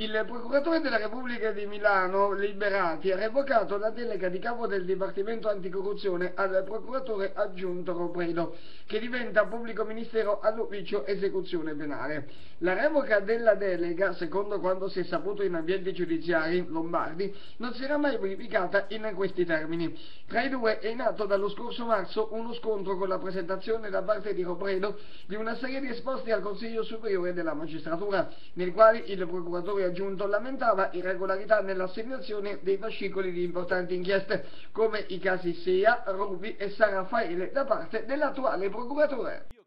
Il procuratore della Repubblica di Milano, Liberati, ha revocato la delega di capo del Dipartimento Anticorruzione al procuratore aggiunto Robredo, che diventa pubblico ministero all'ufficio esecuzione penale. La revoca della delega, secondo quanto si è saputo in ambienti giudiziari lombardi, non si era mai verificata in questi termini. Tra i due è in atto dallo scorso marzo uno scontro con la presentazione da parte di Robredo di una serie di esposti al Consiglio Superiore della Magistratura, nei quali il procuratore aggiunto lamentava irregolarità nell'assegnazione dei fascicoli di importanti inchieste, come i casi Sia, Rubi e San Raffaele da parte dell'attuale procuratore.